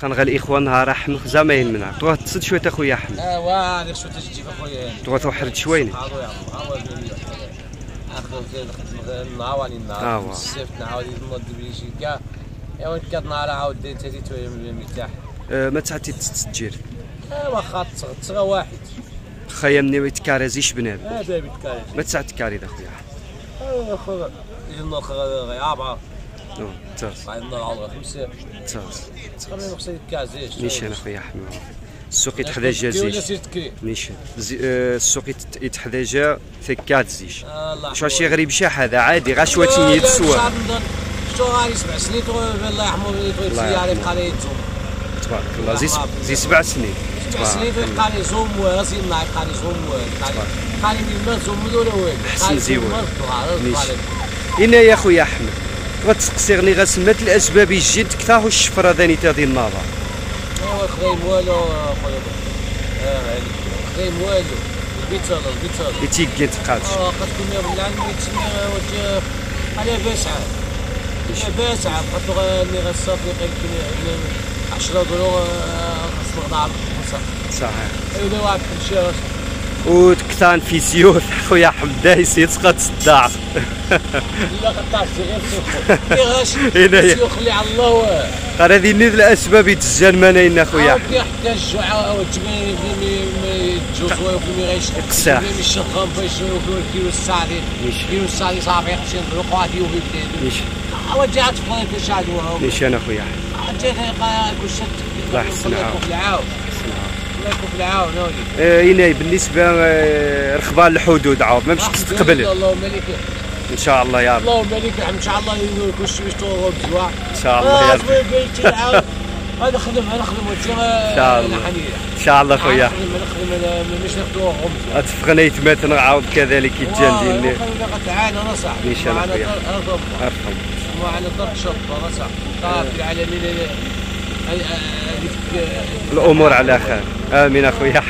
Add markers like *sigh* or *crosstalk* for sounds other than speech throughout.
كان غير الاخوان نهار احمد زعما يهمنا تبغى تصد شوية أخويا أحمد. ايوا أخويا. تبغى توحد شوية هذا يا عم هذا اخر نعاوني آه، النهار واه. السيف نعاود نوض بيجي كاع. ايوا كات نهار عاود انت توي مرتاح أه ما تعطي تسجيل. ايوا خاط تصغى واحد. خايا مني بابي تكاي ما تسعد تكاري أخويا. ايوا خويا يلا تاس غير نعاود خمسة. نيشان أخويا أحمد. السوق يتحدى جازيش سير تكري نيشان. زي- أه، السوق يت- يتحدى جا زيش. الله شو شي غريب شي هذا عادي غا شوية تنيت سوا. شو غادي سبع سنين الله يرحمه يتزوم تبارك الله. زي سب- زي سبع سنين. سبع سنين تو قال يزوم وراسي ناي قال يزوم قال قال من زوم ولا والو حسن زيوان. نيش هنا يا خويا أحمد. تبغى تسقسيغني غا سمات الاسباب الجد كثاه الشفرة ذاني تاذي النظر خديم والو خويا آه عليك. خديم والو. البيتال البيتال يتيقين تقاتش آه قد كنا بالعلم يتسمى وجه على باسعة. على باسعة. قد غني غصافي قيل 10 دولار خاص على الخمسة. صحيح. أيوا واحد كل شيء وتكثان في سيوف خويا احمد دايس يتسقى تصدع لا قطعت غير سوخو اللي غاش هنايا. يخلي على الله. قال هذه نيد الأسباب يتزان منين اخويا احمد عاود يحتاج جوع وتبين في الجوز وفي غايش قساح. الشغام فايش وفي الكيلو الساعدين نيش. كيلو الساعدين صافي خصني نروح واحد يوفي بديد ليش وجهت فضل كل شيء عدوهم ليش أنا اخويا احمد جيت كل الله يحسن الله هنا بالنسبة آه، رخبان الحدود عاود ما مش تستقبل اللهم ملك. إن شاء الله يا رب. اللهم ملك إن شاء الله يقول كل شيء يشتغل بزواع إن شاء الله يا رب. بيتي *laughs* العون هذا خدم هذا خدم وجهه شاء الله. إن شاء الله. خويا نخدم نخدم مش نخدم غمز اتفقنا يتمات عاود كذلك يتجان ديالي تعالى نصح إن شاء الله خويا. أرض أرحم. معنا طرق شط نصح طاب العالمين هذيك الأمور على خير. آمين أخويا.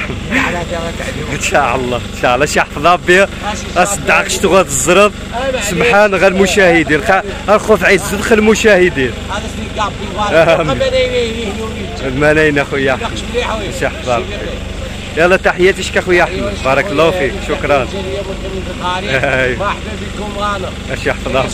إن شاء الله إن شاء الله. شي حفظها بيا اصدعك شتو الزرب. سبحان غير المشاهدين. الخوف عز دخل المشاهدين. المناين أخويا. شي حفظها يلا تحياتي شك اخويا احمد بارك الله فيك. شكرا. *laughs* أيوة. مرحبا بكم غانا اش يحفظها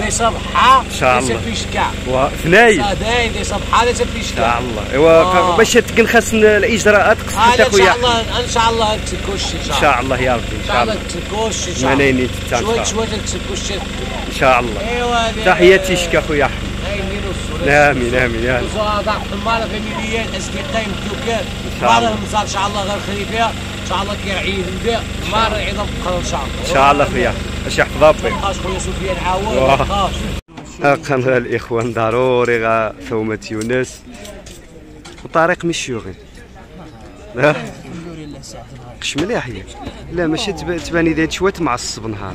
ليس صبحة إن شاء الله. ليس فيشكا وثناي صداي ليس صبحة ليس إن فيشكا شاء الله. إيوا. باش تكن خاص الإجراءات قصدت هذا إن اخويا شاء الله إن شاء الله تكوش إن إن شاء الله يا ربي إن إن شاء الله. تكوش إن شاء الله. منيني شوي تتعرف شوي تكوش إن شاء الله. تحياتي شك اخويا احمد امين امين يا. وضع حمار غميليات اصدقائي الدكان شاء الله. إن شاء الله غير خليفه إن شاء الله كيعيد البيع. مار عظام بقره إن شاء الله. إن شاء الله أخويا. اش يحفظها بي بقاش خويا سفيان. بقاش قناة الإخوان ضروري غا ثومة يونس. وطريق مشيوغي لا. قش مليح هي. لا ماشي تب- تباني ذات شوية معصب نهار.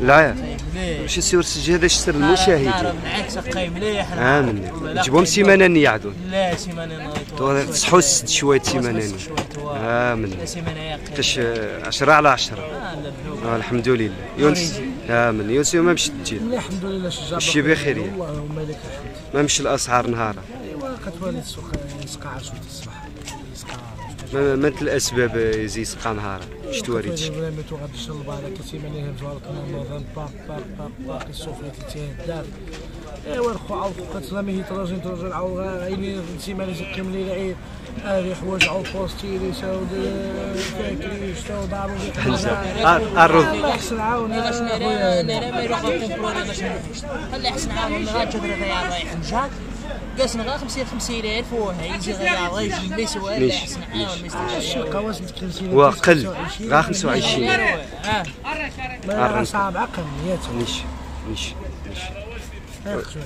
لا. ماشي سيور سجل هذا شسر المشاهدين بالعكس قايم مليح امن جيبهم سيمانة يعدون لا سيمانة تو تصحوا ست امن سيمانة يا تش عشرة على عشرة. آه الحمد لله يونس. امن يونس ما مشي تجي. الحمد لله شجاع مشي بخير. يا. والله ومالك ما مشي الأسعار نهارا. أيوا كتولي السوق يسقع شوية الصباح يسقع ما ما انت الأسباب يزي سقى نهارا؟ شتو وريتش؟ بلا ما تغادي الشلبه على كتيما اللي هبزوا لك نظام باق باق باق باق السوفيت تيهدار ايوا الخو عاود بقات لا مهي تراجين تراجين عاود عيني سيمانه زقيم لي العيد. هذه حوايج عاود بوستيري ساود فاكري آه، الرز الله يحسن عاون يا أنا أنا يروح كومبروني باش نفوش خلي أحسن عام من غير رايح. مشاك قاسنا غير 50 50 ألف وها يجي غير غير يجي سؤال ليش؟ احسن عام ما نتكلم وقل غا 25 آه ما صعب عقل نيش نيش نيش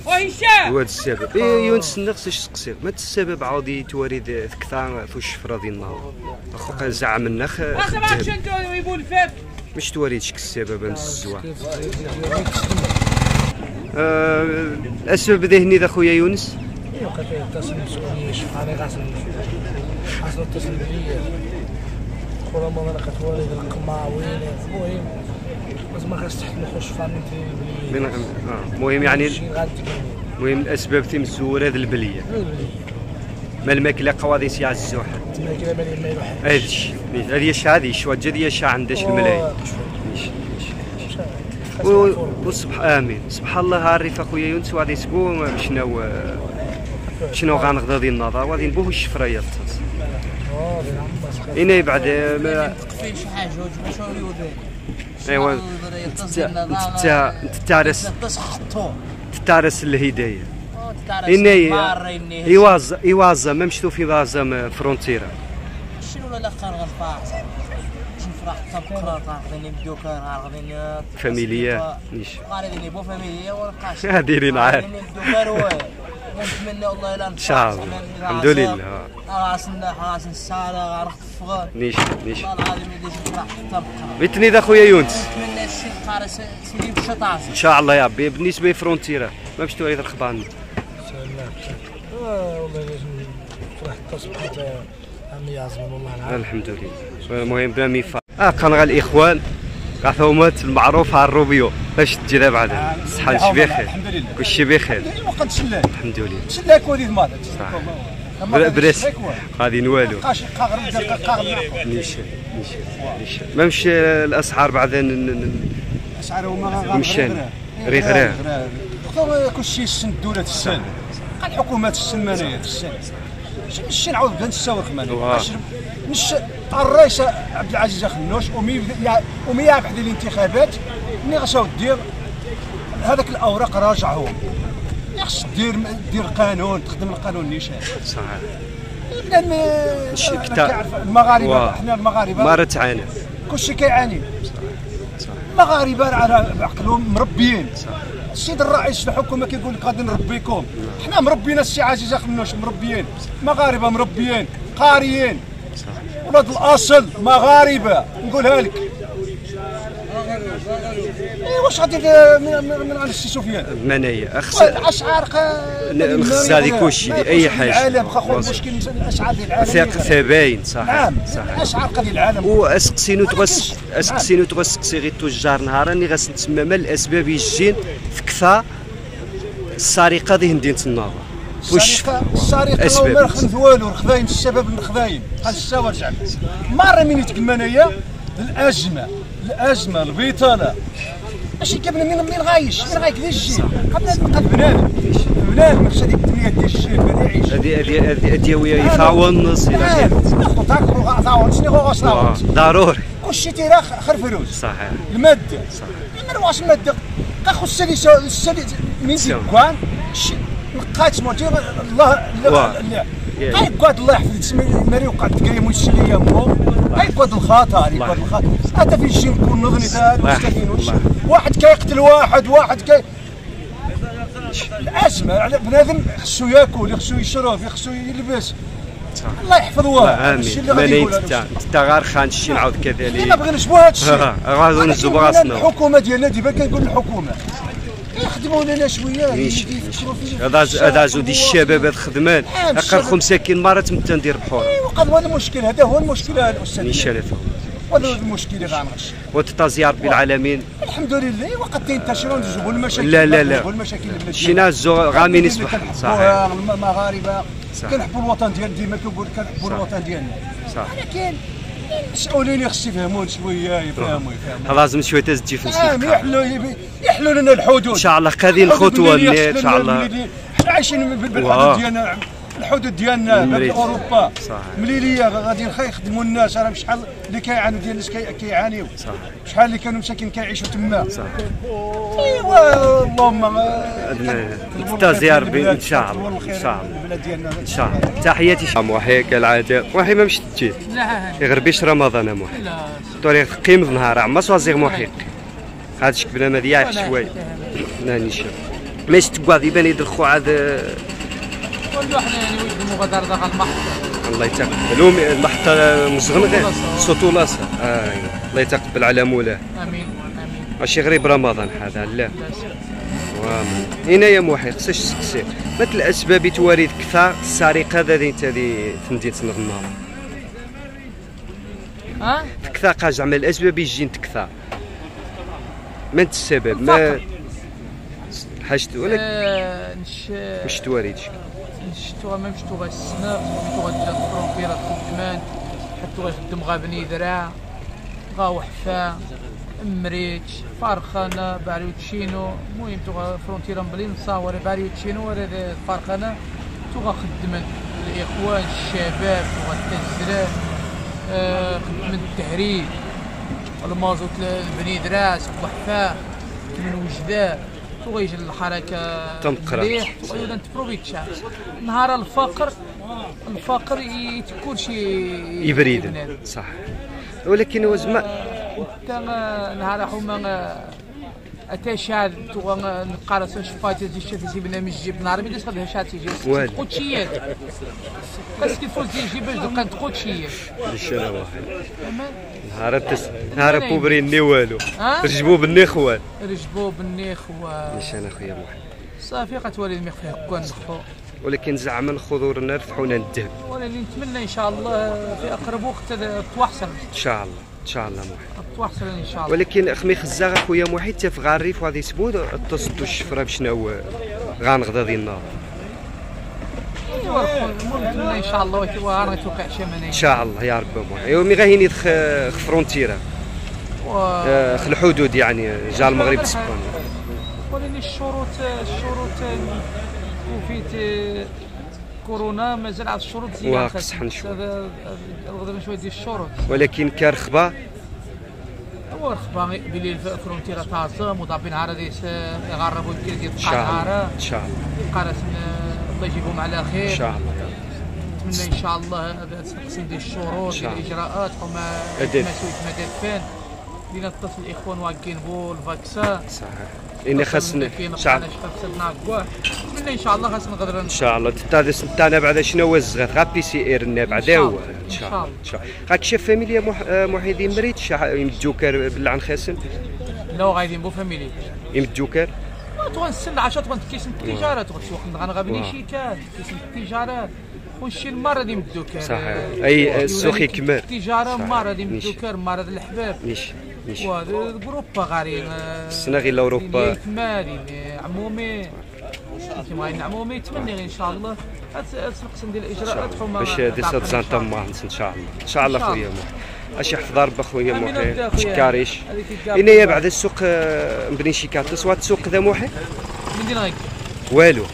وهشام هو هذا السبب. إيه يونس النقص اش تقصير؟ ما السبب عاود يتوارد كثار في الشفره ديال النهار أخوك زعم النخ ما مش تواريدش السبب من الزوا. آه، الأسباب ذهني ذا خويا يونس. ايوا كتتصل مسؤوليه شوف أنا غاسل غاسل اتصل بيا خويا ماما أنا كتوالد القمع وين المهم لازم ما خاص تحت من آه، المهم يعني المهم الاسباب تيم الزور هذا البلية. ما الماكلة قواضي سي عزو حد كذا مالي ما يروح هذا الشيء هذه الشا هذه الشوا جا ديال الشا عندها الملايين ماشي و- وسبحان آمين. سبحان الله عارف أخويا يونس وغادي تقول شنو شنو غنغدا ديال النظر؟ وغادي نبوه الشفرايه التص هنا بعد ما فين شي حاجة شو يوري ايوا تصحتو تعرس الهداية. هنا يواز يوازا ما مشتو في غازا فرونتيرا. شنو لا خير غنفاعس نفرح تبقى غادي نبداو كان غادي فاميليا. نيش ولا بقاش دايرين عاد ونتمنى والله ان شاء الله الحمد لله راس السارة غنخ فغان نيش نيش والله العظيم اللي تبقى بيتني دا خويا يونس نتمنى الشيء القارس سيدي بالشطاس ان شاء الله يا ربي بالنسبة لفرونتيرا ما مشتو غير الخبان والله لازم فرحت تصبحت عمي عزم والله العظيم الحمد لله المهم بلا ميفا آه كان غا الاخوان غاثومات المعروف على الروبيو باش تجي دابا بعد الصحه نشي بخير الحمد لله كلشي بخير الحمد لله كودي الماضي بلا- بلاش غادي نوالو ما مشي الاسعار بعد ن- ن- ن- اسعار هما مشان ريغراه خذوا كل شيء السن الدولة السن الحكومات السن شنو نشي نعاود بدا نساوي خماني واه. نش الرئيس عبد العزيز خنوش ومي ومي بعد الانتخابات ملي غاشاو دير هذاك الأوراق راجعهم. خص دير دير قانون تخدم القانون نيشان صحيح. لأن كنعرف المغاربة. إحنا المغاربة. ما تعانى كلشي كيعاني. المغاربة على بعقلهم مربيين. السيد الرئيس الحكومة كيقول لك غادي نربيكم حنا مربينا السي عزيز خنوش مربيين. مغاربة مربيين قاريين. ولاد الأصل مغاربة نقولها لك. واش غادي من عند السي سفيان منايا خص الاسعار ن- خص هذه كلشي دي أي حاجة. العالم خا. المشكل الاسعار ديال العالم. ثاق ثابين صحيح نعم صحيح الاسعار قضيه العالم. وأسقسينو تغس ولكن- أسقسينو تغسقسي غير التجار نهارا نتسمى ما الأسباب يجين في كثا السرقه دي مدينه النظر واش السرقه. ما خذ والو الخذاين الشباب الخذاين قال السوا رجع مرة من يتكلم انايا الازمه الازمه البطاله ماشي قبل من من غايش من غايك ذي الشيء قبل قد بنادم بنادم مش هذيك الدنيا ديال الشيء بدا يعيش هذه هذه هذه هذه ويا يفاوى النص إلى اخره ناخذ تاكل وغاضاون شنو غاصلاون ضروري. كلشي تيرا خير فلوس. صحيح. المادة. ما نواش المادة؟ كاخو السالي السالي من. ديكوان. نقات موتي الله. هاي قاد الله. يحفظ تسمى ماري وقعت تقري موسيليا مو. هاي قاد الخاطر هاي قاد الخاطر. هذا في الجيم كون نظني. المستفين الله. يحفظ. واحد كيقتل واحد واحد كي الأزمة على بنادم خصو ياكل خصو يشرب خصو يلبس. الله يحفظ هذا الشيء اللي غادي يقول انت انت غير خان شي نعاود اللي ما كذلك بغيناش بو هذا الشيء *laughs* غادي نزو براسنا الحكومة ديالنا ديما كنقول الحكومة. لنا شوية في هذا هذا زود الشباب هاد خدمان نعم، أقل الشباب. خمسة كين مرة تمتى ندير بحور وقد هذا المشكل هذا هو المشكل الأستاذ. نيشان فهم هذا هو المشكل اللي غنغش وتتازي ربي العالمين الحمد لله وقد تنتشروا نجيبوا المشاكل لا، لا، لا. المشاكل اللي شي ديالنا. ناس زو غامين يصبح صحيح. المغاربة. كنحبوا الوطن ديالنا ديما كنقول كنحبوا الوطن ديالنا. ولكن المسؤولين خص يفهمون شوية يفهموا يفهموا. لازم شوية تزجي في نعم نسيت يحلوا يحلوا لنا الحدود. إن شاء الله قادين خطوة إن شاء الله. عايشين بال- واه. بالحدود ديالنا. الحدود ديالنا مريت. أوروبا. مليليه غادي يخدموا الناس راه شحال اللي كيعانوا ديال الناس كي- كيعانيو. صح شحال اللي كانوا مساكين كيعيشوا تما. إيوا اللهم تازي ربي إن شاء الله إن شاء الله. إن شاء الله. تحياتي. شام وحي كالعاده وحي ما مشتي لا. غير بيش رمضان موحي لا. طريق قيم نهار. عما سوازيغ محيق. هاد شكبنا ما دياعش شوي. لا نيشان ماش تقواضي بان يدخو عاد كل واحد يعني وجد المغادرة داخل المحطة. الله يتقبل. المحطة مزغنغة صوتو لاصة ايوا الله يتقبل على مولاه. آمين آمين. ماشي غريب رمضان هذا. لا. هنا يا موحي خصك تسقسي مثل الاسباب توارد كثار السرقه هذه انت مدينه النهار ها؟ كثار قاج. زعما الأسباب يجين كثار ما انت السبب؟ ما حاجة ولا نش واش تواريد نشتوها ما مشتوها السنة مشتوها ديال الفرونتيرا خدمان حتى يخدم غا بني درع غا وحفا مريتش فارخانة باريوتشينو المهم توغا فرونتيرا مبلي نصاور باريوتشينو ورا فارخانة توغا خدمن الإخوان الشباب توغا التزرع آه خدمن التهريب المازوت البني دراس وحفا من وجدان توغا يجي الحركة تنقرا. يولا نتبروفيتشا نهار الفقر الفقر يتكون شي يبريد. صح. ولكن هو زعما تا نهار حوما اتاشاد تو نقرا شفايت دي شفت زي برنامج جيب نهار بيدي صدها شاتي جي والو. قوتشيات بس كي تفوز دي جيب باش دقان قوتشيات الشنا واحد. نهار تس نهار بوبريني والو. ها؟ رجبو بالني خوان رجبو بالنيخ و نيشان اخويا محمد صافي غتولي الميخ فيه كون نخو. ولكن زعما الخضور نرفحونا الذهب ولكن نتمنى إن شاء الله في أقرب وقت تواحسن. إن شاء الله. ان شاء الله محمد تواحسن إن شاء الله. ولكن خمي خزاغ أخويا محيط تا في غاريف وغادي يسبود تصدو الشفره بشنو غنغدا ديال النهار أيوا إن شاء الله شمانين إن شاء الله يا رب محمد أيوا مي غاهيني فرونتيرا. آه، خ الحدود يعني جا المغرب اسبانيا ولكن الشروط الشروط وفيت كورونا مازال على الشروط زيادة. واقص حنشوف. هذا الغدا شوية ديال الشروط ولكن كرخبه هو الخبا بلي الفرونتيرا تاعصم وضابين نهار ديس يغربوا يمكن إن الله. القناره إن شاء الله. قارس الله يجيبهم على إن خير شاء الله. نتمنى إن شاء الله تقسيم ديال الشروط ديال. الإجراءات. حما أدب. مسؤوليه مدى فين. لينا اتصل الإخوان واقين بو الفاكسان صحيح. لأن خاصنا شعب نتمنى إن شاء الله. خاصنا نقدر إن شاء الله التادس نتاعنا بعدا شنو هو الزغات غا بي سي اير النا بعدا هو إن شاء الله. إن شاء الله. غاك شاف فاميليا. آه، محيدين مريت شا يمدوكر بالعن خاسن لا غايدين بو فاميلي يمدوكر تغن السن عشرة تغن كيسن التجارة. تغن سوق نغن غابني واه. شيكات كيسن التجارة. وشي المرة دي مدوكر صحيح. أي السوق يكمل. نيش. مدوكر مرة دي الحباب. وهذا اوروبا غارين السنة غير لأوروبا. مالي عمومي. كيما غاين عمومي يتمنى غير إن شاء الله. تنقسم ديال الإجراءات حما باش دي صد زانتا مارنس إن شاء الله. إن شاء الله خويا اش حفظ ربي خويا محي. تشكاريش إنايا بعد السوق آه، مبني شيكات سوات سوق ذا محي من دين غيك. والو.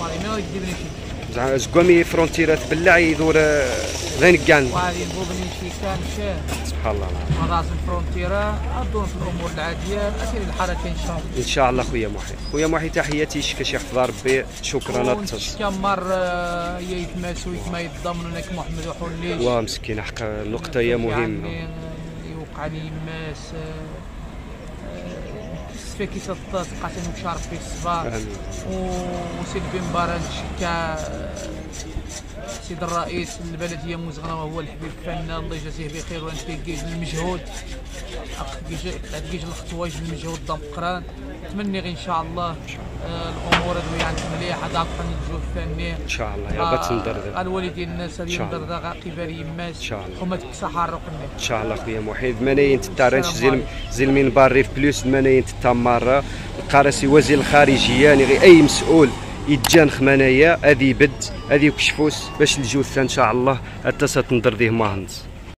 والله من غيك شي. زعما زكوامي فرونتيرات بالله يدور آه، غير كان وهذه نبوبني شي كان شاه سبحان الله. مراس الفرونتيرا الدور في الأمور العادية. أسير الحركه إن شاء الله. إن شاء الله خويا محي. خويا محي تحياتي شكا شي حفظ ربي شكرا التص كم مرة يتماسوا يتما يتضمنوا لك محمد وحليش وا مسكين حق نقطة هي مهمة. يعني يوقعني يماس في كيس قاتل مشارك في الصباح آمين. وسيد بن باران شكا سيد الرئيس البلديه مزغنه وهو الحبيب فنان الله يجازيه بخير وانت كيجيج المجهود. كيجيج الخطواج المجهود ضم قران. نتمنى غير إن شاء الله آه، الأمور هذوي يعني مليحه ضعف الجهد الفني إن شاء الله يا بتندردر الوالدين الناس اللي شاء الله. يندر ذا قبال يماس. إن شاء الله. هما حارق الناس إن شاء الله خويا محي. ملايين تتارنش السلام زي زي المنبر ريف بلوس. ملايين تتمر القراسي وزير الخارجية يعني غير أي مسؤول. يتجان خمانايا هذه يبد هذه يكشفوس باش الجثه إن شاء الله حتى ستنضر ذيه ماهنز.